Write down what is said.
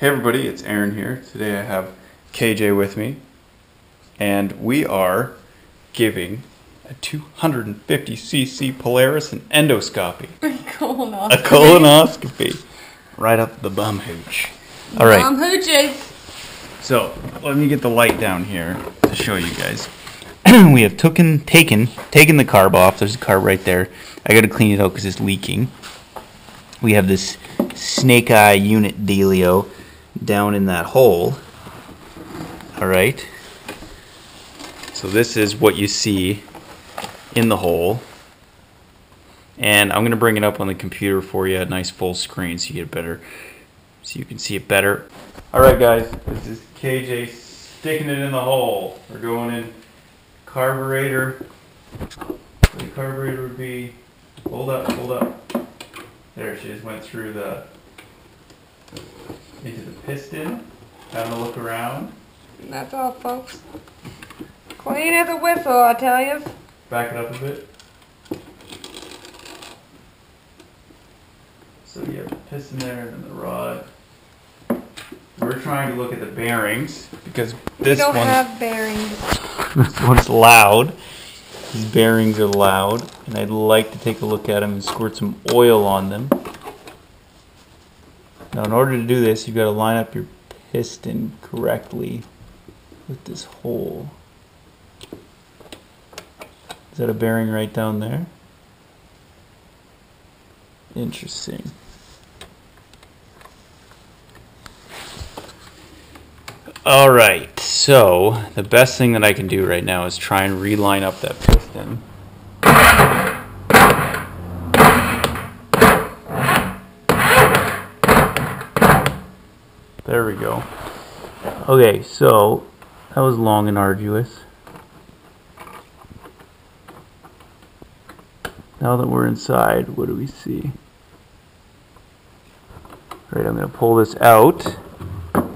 Hey everybody, it's Aaron here. Today I have KJ with me, and we are giving a 250cc Polaris an endoscopy, Colonoscopy. a colonoscopy, right up the bum hooch. All right, Mom hooches. so let me get the light down here to show you guys. we have taken taken taken the carb off. There's a carb right there. I got to clean it out because it's leaking. We have this snake eye unit dealio down in that hole. All right. So this is what you see in the hole. And I'm going to bring it up on the computer for you, a nice full screen so you get better so you can see it better. All right guys, this is KJ sticking it in the hole. We're going in carburetor. The carburetor would be hold up, hold up. There she just went through the into the piston. Having a look around. That's all, folks. Clean as a whistle, I tell you. Back it up a bit. So you have the piston there and then the rod. We're trying to look at the bearings because We this don't one have bearings. this one's loud. These bearings are loud, and I'd like to take a look at them and squirt some oil on them. Now, in order to do this, you've got to line up your piston correctly with this hole. Is that a bearing right down there? Interesting. All right, so the best thing that I can do right now is try and reline up that piston. There we go. Okay, so that was long and arduous. Now that we're inside, what do we see? All right, I'm going to pull this out.